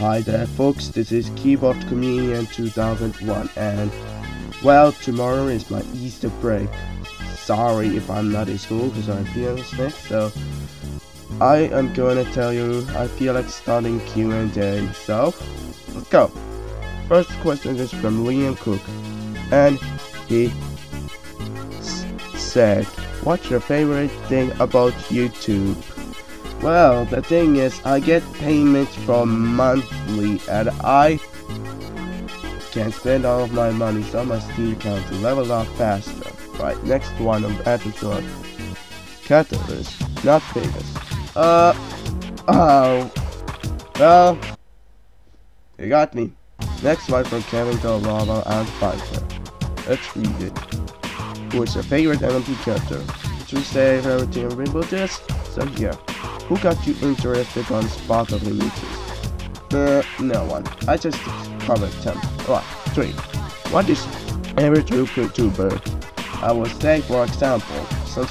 Hi there folks, this is Keyboard Comedian 2001 and well tomorrow is my Easter break. Sorry if I'm not in school because I'm feeling sick so I am gonna tell you I feel like starting Q&A so let's go. First question is from Liam Cook and he said what's your favorite thing about YouTube? Well, the thing is, I get payments from monthly and I can't spend all of my money so my Steam account to level up faster. Right, next one on episode. Catalyst, not famous. Uh, oh, well, you got me. Next one from Kevin Lava and Fighter. Let's read it. Who is your favorite MLP character? Should we say everything in Rainbow Dash? So here. Who got you interested on the YouTube? Uh, no one. I just covered 10. Alright, 3. What is every true YouTuber? I would say, for example, some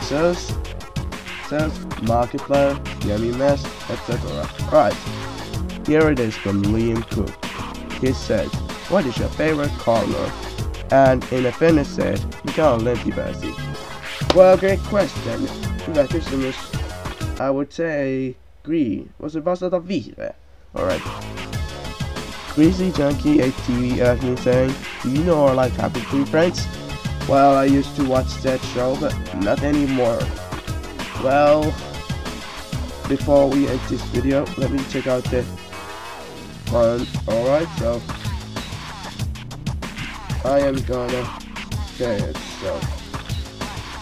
sales, sales, Markiplier, Yummy Mess, etc. Alright, here it is from Liam Cook. He said, what is your favorite color? And in a finish said, a Lindy Bessie. Well, great question. Congratulations. I would say green. Was it Basta da Vire? Alright. Greasy Junkie ATV asked me saying, Do you know or like Happy Tree Friends? Well, I used to watch that show, but not anymore. Well, before we end this video, let me check out the one. Alright, so I am gonna say it, so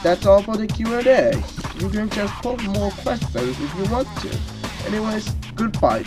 that's all for the Q&A. You can just put more questions if you want to. Anyways, goodbye.